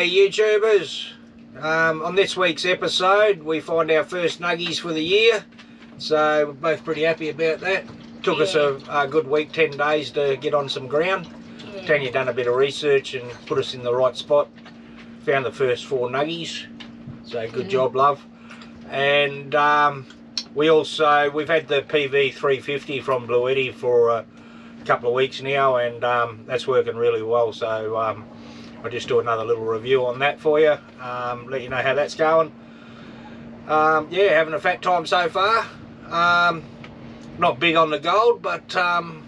G'day YouTubers. Um, on this week's episode we find our first nuggies for the year. So we're both pretty happy about that. Took yeah. us a, a, good week, 10 days to get on some ground. Yeah. Tanya done a bit of research and put us in the right spot. Found the first four nuggies. So good mm. job love. And um, we also, we've had the PV 350 from Bluetti for a couple of weeks now and um, that's working really well. So um, I'll just do another little review on that for you, um, let you know how that's going. Um, yeah, having a fat time so far. Um, not big on the gold, but um,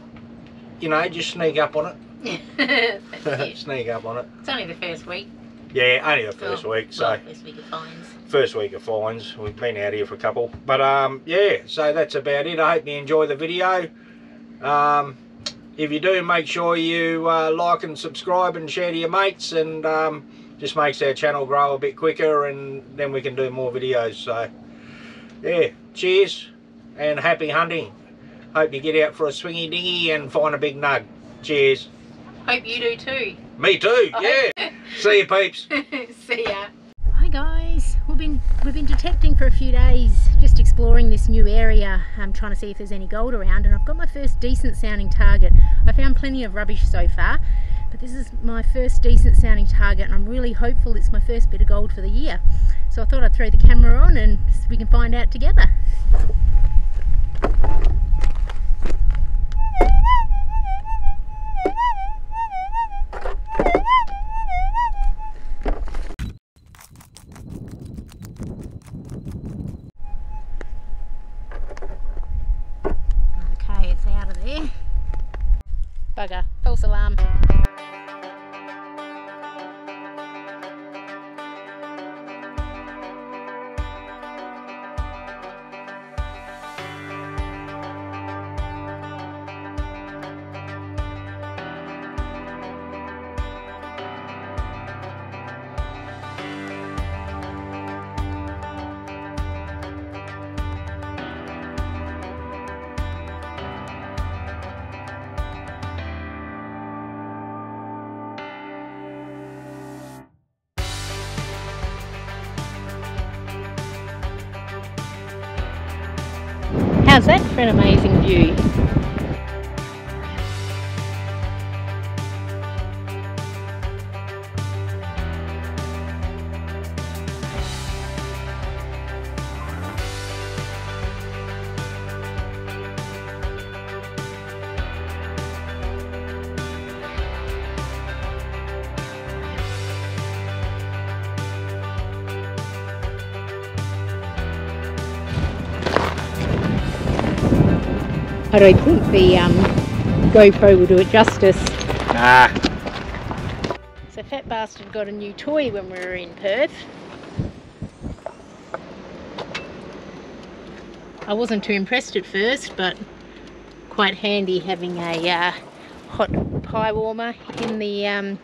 you know, just sneak up on it. sneak up on it. It's only the first week. Yeah, only the first week. So well, first week of fines. First week of fines. We've been out here for a couple, but um, yeah. So that's about it. I hope you enjoy the video. Um, if you do make sure you uh, like and subscribe and share to your mates and um, just makes our channel grow a bit quicker and then we can do more videos so. Yeah cheers and happy hunting. Hope you get out for a swingy dingy and find a big nug. Cheers. Hope you do too. Me too yeah. See you peeps. See ya. hi guys we've been we've been detecting for a few days just exploring this new area I'm trying to see if there's any gold around and I've got my first decent sounding target. I found plenty of rubbish so far but this is my first decent sounding target and I'm really hopeful it's my first bit of gold for the year. So I thought I'd throw the camera on and we can find out together How's that for an amazing view? I don't think the um, GoPro will do it justice. Nah. So Fat Bastard got a new toy when we were in Perth. I wasn't too impressed at first, but quite handy having a uh, hot pie warmer in the um,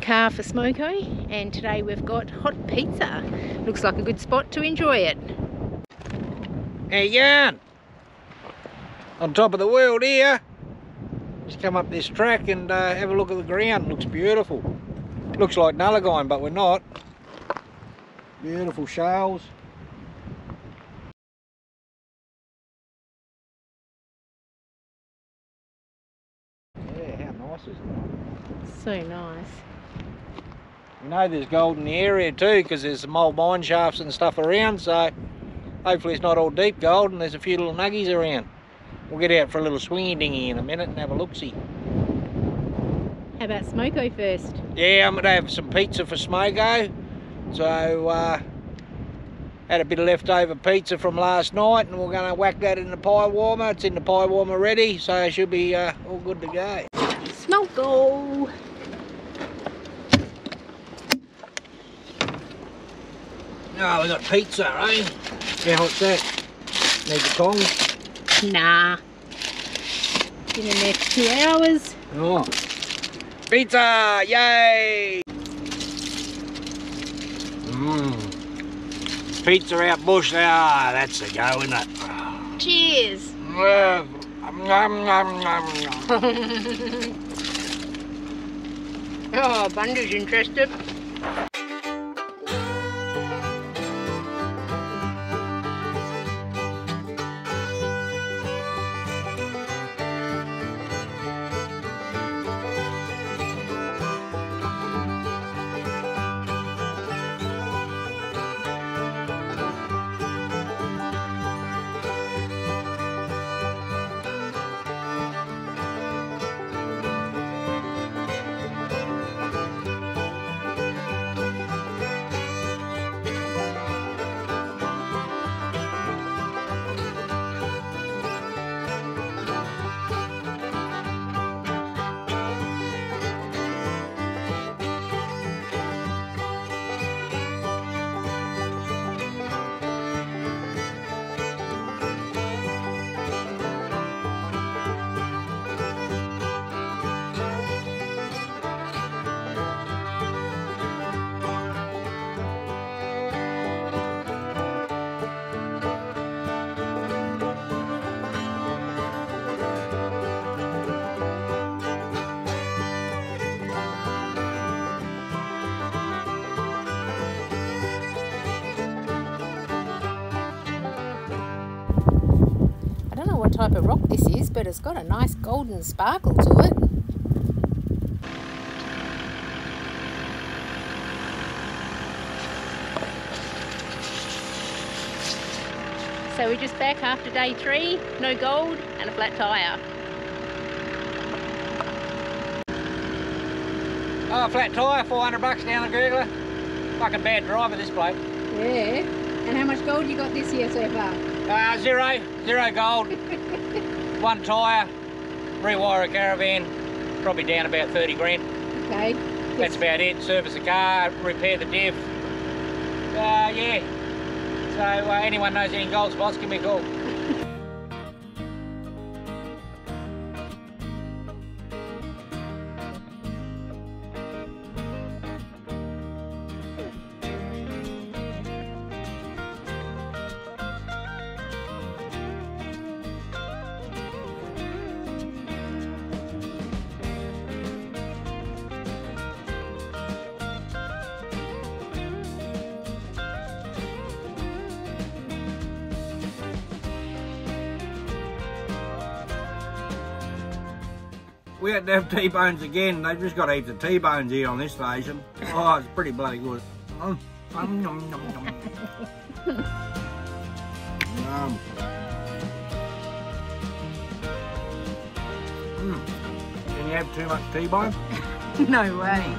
car for Smoko. And today we've got hot pizza. Looks like a good spot to enjoy it. Hey, Jan! On top of the world here. Just come up this track and uh, have a look at the ground. Looks beautiful. Looks like Nullagine, but we're not. Beautiful shales. Yeah, how nice is it? So nice. You know there's gold in the area too because there's some old mine shafts and stuff around so hopefully it's not all deep gold and there's a few little nuggies around. We'll get out for a little swingy dinghy in a minute and have a look-see. How about Smoko first? Yeah, I'm going to have some pizza for Smoko. So, uh, had a bit of leftover pizza from last night and we're going to whack that in the pie warmer. It's in the pie warmer ready, so it should be uh, all good to go. Smoko! Oh, we got pizza, eh? How hot's that? Need the tongs? Nah. In the next two hours. Oh. Pizza! Yay! Mmm. Pizza out bush there. Ah, that's a go, isn't it? Cheers! Yeah. oh, Bundy's interested. What type of rock this is, but it's got a nice golden sparkle to it. So we're just back after day three, no gold and a flat tyre. Oh, flat tyre, 400 bucks down the Googler. Fucking bad driver, this bloke. Yeah. And how much gold you got this year so far? Uh, zero, zero gold. One tyre, rewire a caravan, probably down about 30 grand. Okay. That's about it. Service the car, repair the diff. Uh, yeah. So uh, anyone knows any gold spots, give me a call. To have T-bones again. They've just got heaps of the T-bones here on this station. Oh, it's pretty bloody good. Mm. Um, nom, nom, nom. Um. Mm. Can you have too much T-bone? no way.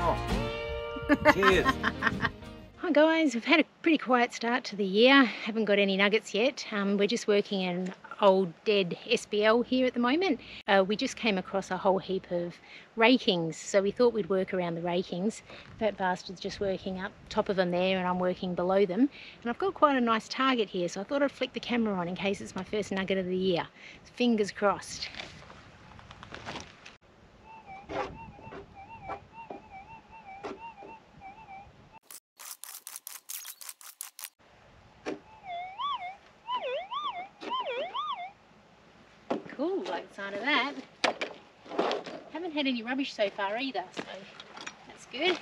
Oh. Cheers. Hi guys, we've had a pretty quiet start to the year. Haven't got any nuggets yet. Um, we're just working an old dead SBL here at the moment. Uh, we just came across a whole heap of rakings, so we thought we'd work around the rakings. That bastard's just working up top of them there and I'm working below them. And I've got quite a nice target here, so I thought I'd flick the camera on in case it's my first nugget of the year. Fingers crossed. Cool, like the sound of that. Haven't had any rubbish so far either, so that's good.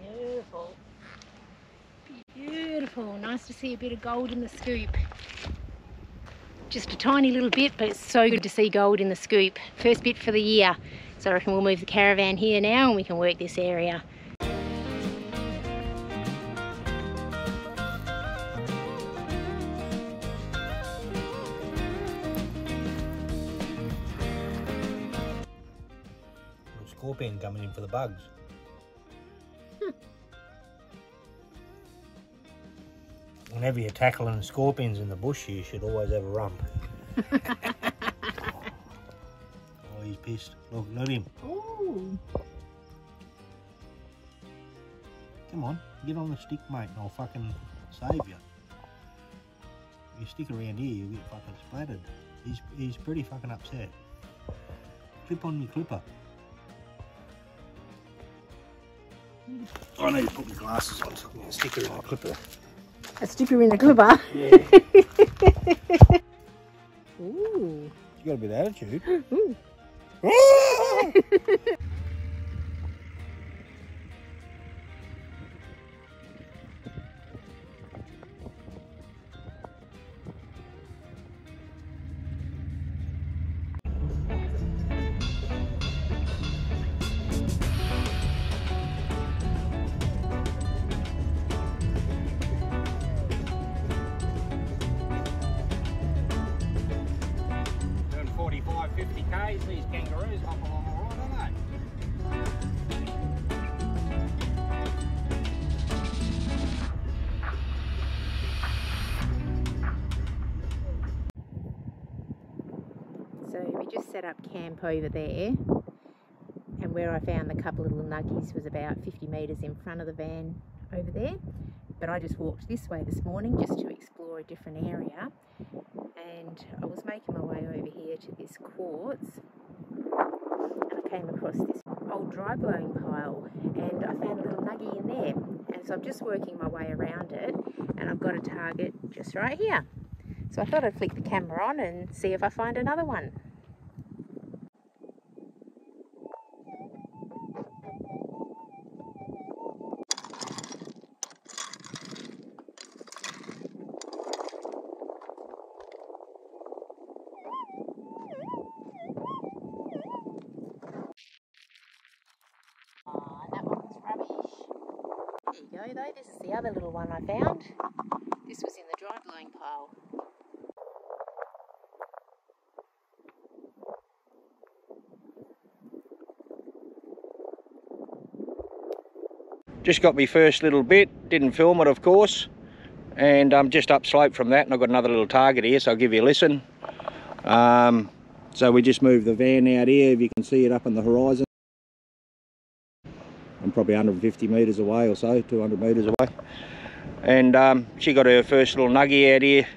Beautiful. Beautiful. Nice to see a bit of gold in the scoop. Just a tiny little bit, but it's so good to see gold in the scoop. First bit for the year. So I reckon we'll move the caravan here now and we can work this area. Scorpion coming in for the bugs. Whenever you're tackling scorpions in the bush, you should always have a rump. oh, he's pissed. Look, look at him. Ooh. Come on, get on the stick, mate, and I'll fucking save you. If you stick around here, you'll get fucking splattered. He's, he's pretty fucking upset. Clip on your clipper. I need to put my glasses on so I can stick her in the clipper. A sticker in a clipper. Yeah. Ooh. You got a bit of attitude. Ooh. Ah! So we just set up camp over there, and where I found the couple of little nuggies was about 50 metres in front of the van over there. But I just walked this way this morning just to explore a different area, and I was making my way over here to this quartz, and I came across this old dry blowing pile, and I found a little nuggy in there. And so I'm just working my way around it, and I've got a target just right here. So I thought I'd flick the camera on and see if I find another one. There though, this is the other little one I found. This was in the dry blowing pile. Just got my first little bit, didn't film it of course, and I'm just upslope from that and I've got another little target here so I'll give you a listen. Um, so we just moved the van out here, if you can see it up on the horizon. Probably 150 metres away or so, 200 metres away. And um, she got her first little nuggy out here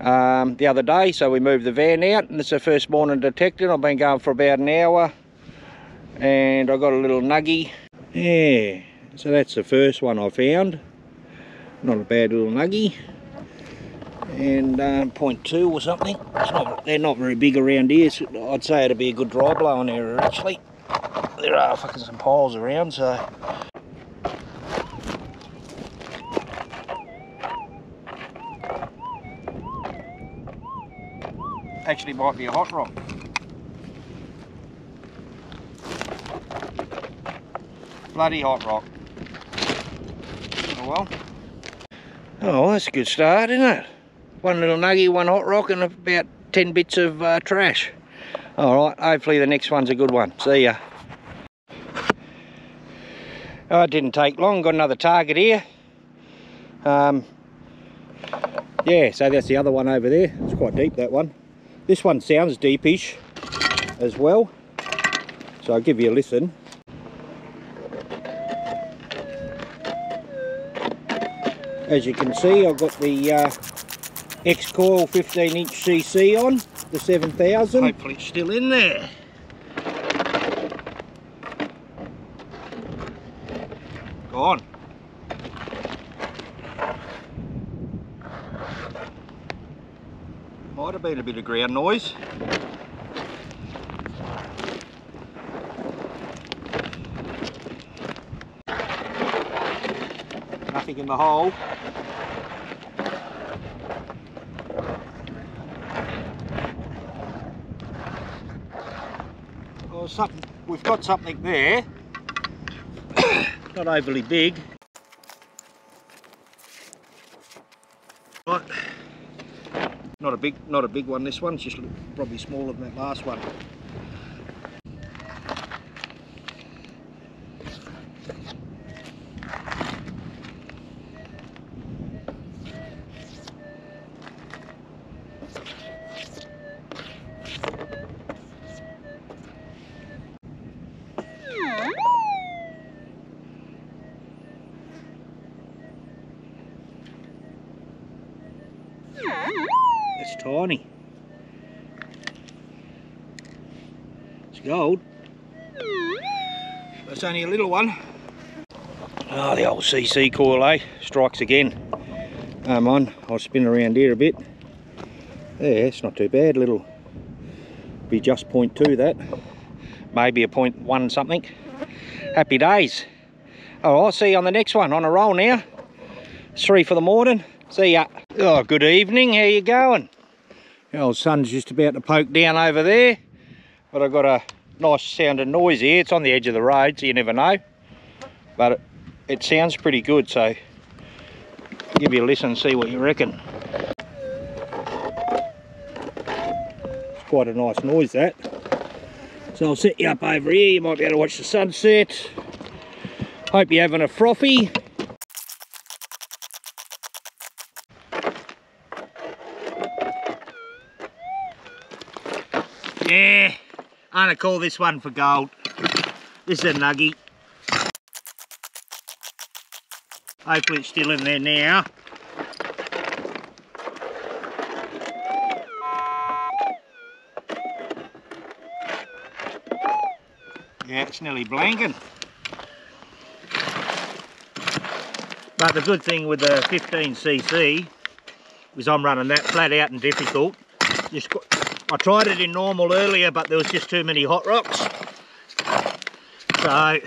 um, the other day, so we moved the van out and it's her first morning detecting. I've been going for about an hour and I got a little nuggy. Yeah, so that's the first one I found. Not a bad little nuggy. And um, point two or something. Not, they're not very big around here. So I'd say it'd be a good dry blowing area actually. There are fucking some piles around, so actually might be a hot rock. Bloody hot rock. Oh well. Oh, that's a good start, isn't it? One little nuggy, one hot rock, and about 10 bits of uh, trash. Alright, hopefully the next one's a good one. See ya. Oh, it didn't take long, got another target here. Um, yeah, so that's the other one over there. It's quite deep, that one. This one sounds deepish as well. So I'll give you a listen. As you can see, I've got the uh, X-Coil 15 inch CC on, the 7000. Hopefully it's still in there. Go on. Been a bit of ground noise. Nothing in the hole. Well, something, we've got something there. Not overly big. Right. Not a big, not a big one. This one's just probably smaller than that last one. That's only a little one. Oh, the old CC coil, eh? Strikes again. Come on, I'll spin around here a bit. Yeah, it's not too bad. Little, be just 0.2 that. Maybe a 0.1 something. Happy days. Oh, I'll see you on the next one. On a roll now. It's three for the morning. See ya. Oh, good evening. How you going? The old sun's just about to poke down over there. But I've got a nice sounding noise here. It's on the edge of the road, so you never know. But it, it sounds pretty good, so give you a listen and see what you reckon. It's quite a nice noise that. So I'll set you up over here, you might be able to watch the sunset. Hope you're having a frothy. Yeah, I'm gonna call this one for gold. This is a nuggy. Hopefully it's still in there now. Yeah, it's nearly blanking. But the good thing with the 15cc is I'm running that flat out and difficult. Just I tried it in normal earlier, but there was just too many hot rocks. So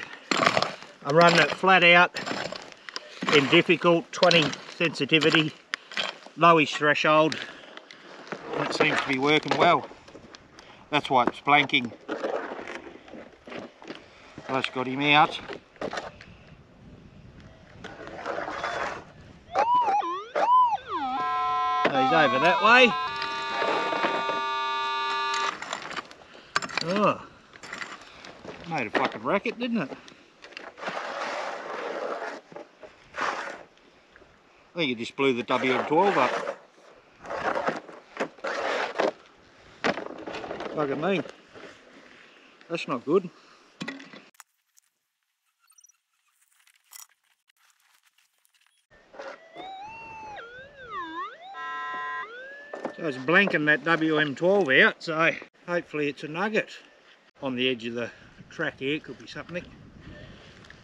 I'm running it flat out in difficult, 20 sensitivity, lowish threshold, it seems to be working well. That's why it's blanking. I just got him out. He's over that way. Oh, made a fucking racket, didn't it? I think it just blew the WM12 up. At me. That's not good. So it's blanking that WM12 out, so hopefully it's a nugget on the edge of the track here. Could be something.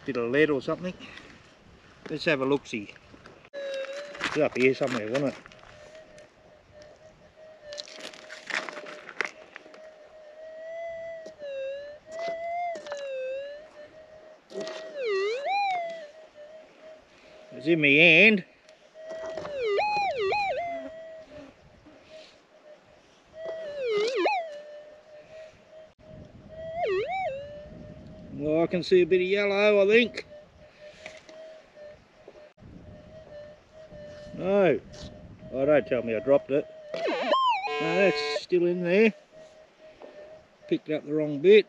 Bit of lead or something. Let's have a look-see. It's up here somewhere, wasn't it? It's in my hand. Can see a bit of yellow, I think. No. Oh, don't tell me I dropped it. No, that's still in there. Picked up the wrong bit.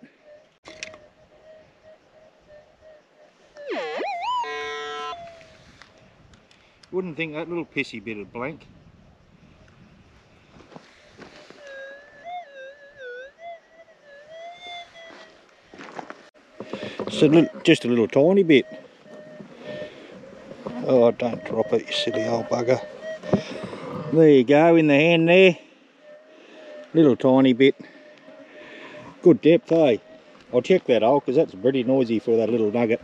Wouldn't think that little pissy bit of blank. It's a little, just a little tiny bit. Oh, don't drop it, you silly old bugger. There you go, in the hand there. Little tiny bit. Good depth, eh? I'll check that hole because that's pretty noisy for that little nugget.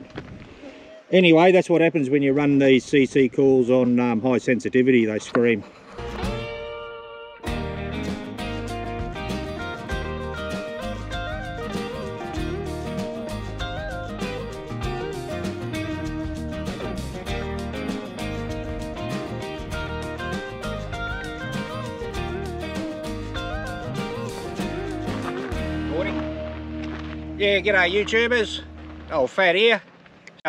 Anyway, that's what happens when you run these CC coils on um, high sensitivity, they scream. Yeah, g'day YouTubers. Oh, Fat here.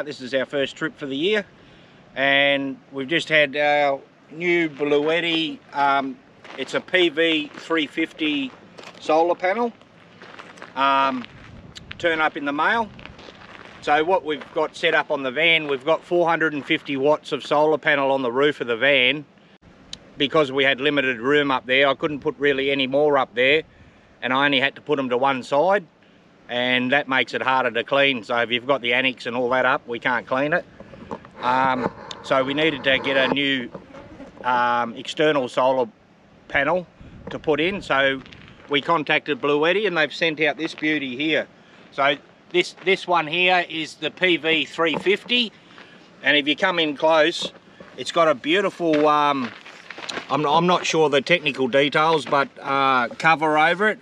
This is our first trip for the year. And we've just had our new Bluetti. Um, it's a PV 350 solar panel. Um, turn up in the mail. So what we've got set up on the van, we've got 450 watts of solar panel on the roof of the van. Because we had limited room up there, I couldn't put really any more up there and I only had to put them to one side and that makes it harder to clean so if you've got the annex and all that up we can't clean it um, so we needed to get a new um, external solar panel to put in. So we contacted Bluetti and they've sent out this beauty here. So this this one here is the PV350 and if you come in close it's got a beautiful um, I'm, I'm not sure the technical details but uh, cover over it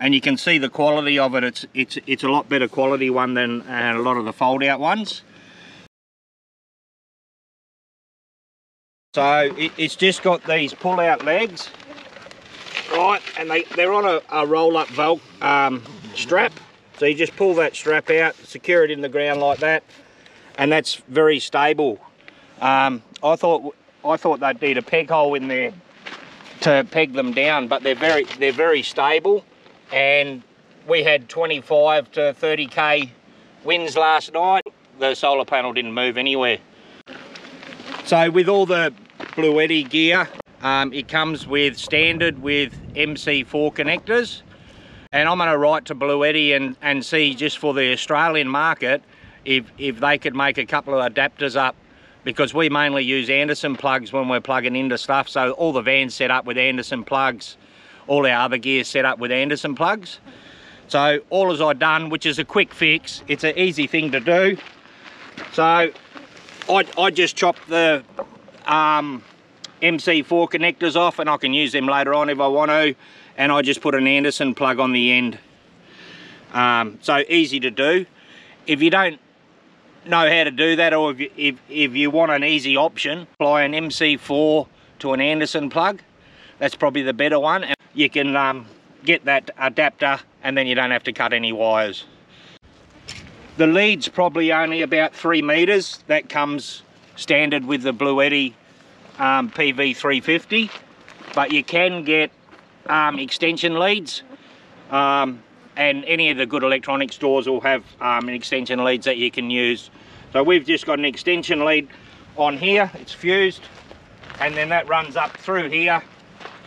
and you can see the quality of it it's it's it's a lot better quality one than uh, a lot of the fold out ones so it, it's just got these pull out legs right and they they're on a, a roll up velc um, strap so you just pull that strap out, secure it in the ground like that, and that's very stable. Um, I thought I thought they'd need a peg hole in there to peg them down, but they're very they're very stable. And we had 25 to 30k winds last night. The solar panel didn't move anywhere. So with all the Bluetti gear, um, it comes with standard with MC4 connectors and I'm going to write to Bluetti and, and see just for the Australian market if, if they could make a couple of adapters up because we mainly use Anderson plugs when we're plugging into stuff so all the vans set up with Anderson plugs all our other gear set up with Anderson plugs so all as I done which is a quick fix it's an easy thing to do so I, I just chopped the um, MC4 connectors off and I can use them later on if I want to and I just put an Anderson plug on the end. Um, so easy to do. If you don't know how to do that or if you, if, if you want an easy option, apply an MC4 to an Anderson plug. That's probably the better one. And you can um, get that adapter and then you don't have to cut any wires. The lead's probably only about three meters. That comes standard with the Bluetti um, PV350. But you can get um, extension leads. Um, and any of the good electronic stores will have um, extension leads that you can use. So we've just got an extension lead on here, it's fused, and then that runs up through here,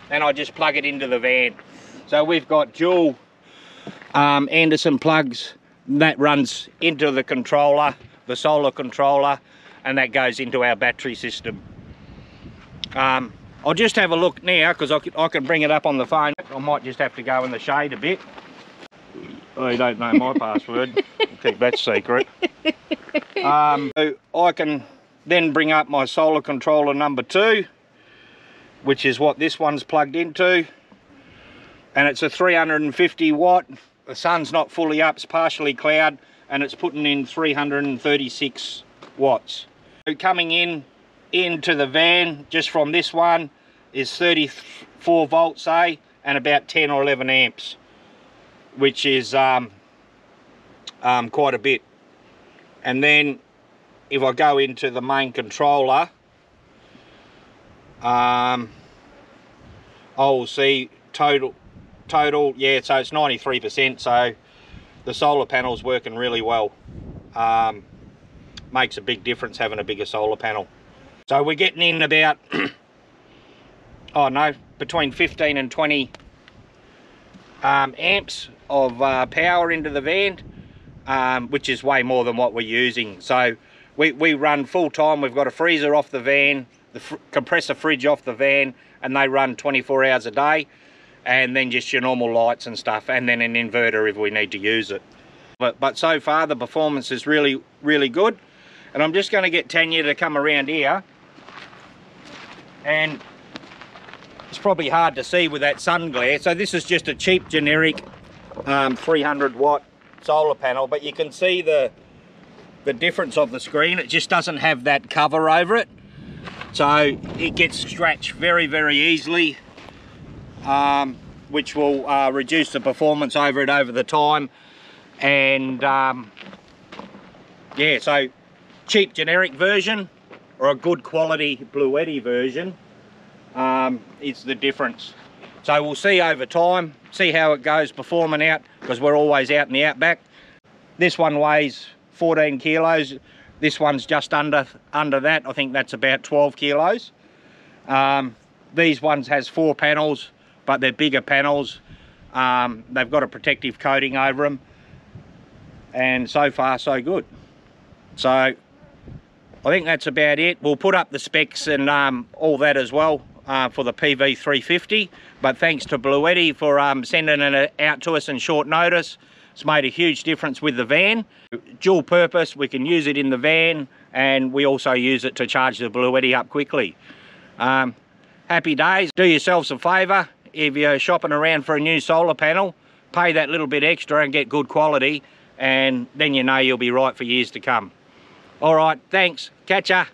and I just plug it into the van. So we've got dual um, Anderson plugs, that runs into the controller, the solar controller, and that goes into our battery system. Um, I'll just have a look now because I, I, can bring it up on the phone. I might just have to go in the shade a bit. You don't know my password. keep that secret. Um, so I can then bring up my solar controller number two, which is what this one's plugged into. And it's a 350 watt. The sun's not fully up, it's partially cloud, and it's putting in 336 watts. So coming in into the van just from this one is 34 volts A and about 10 or 11 amps which is um, um, quite a bit and then if I go into the main controller um, I'll see total total yeah so it's 93% so the solar panel's working really well um, makes a big difference having a bigger solar panel so we're getting in about, oh no, between 15 and 20 um, amps of uh, power into the van, um, which is way more than what we're using. So we, we run full time. We've got a freezer off the van, the fr compressor fridge off the van, and they run 24 hours a day. And then just your normal lights and stuff, and then an inverter if we need to use it. But, but so far the performance is really, really good. And I'm just going to get Tanya to come around here and it's probably hard to see with that sun glare so this is just a cheap generic um, 300 watt solar panel but you can see the the difference of the screen it just doesn't have that cover over it so it gets scratched very very easily um, which will uh, reduce the performance over it over the time and um, yeah so cheap generic version or a good quality Bluetti version um, is the difference. So we'll see over time, see how it goes performing out, because we're always out in the outback. This one weighs 14 kilos. This one's just under under that. I think that's about 12 kilos. Um, these ones has four panels, but they're bigger panels. Um, they've got a protective coating over them. And so far, so good. So I think that's about it. We'll put up the specs and um, all that as well uh, for the PV350, but thanks to Bluetti for um, sending it out to us in short notice. It's made a huge difference with the van. Dual purpose, we can use it in the van and we also use it to charge the Bluetti up quickly. Um, happy days. Do yourselves a favour if you're shopping around for a new solar panel, pay that little bit extra and get good quality and then you know you'll be right for years to come. All right, thanks. Catch ya.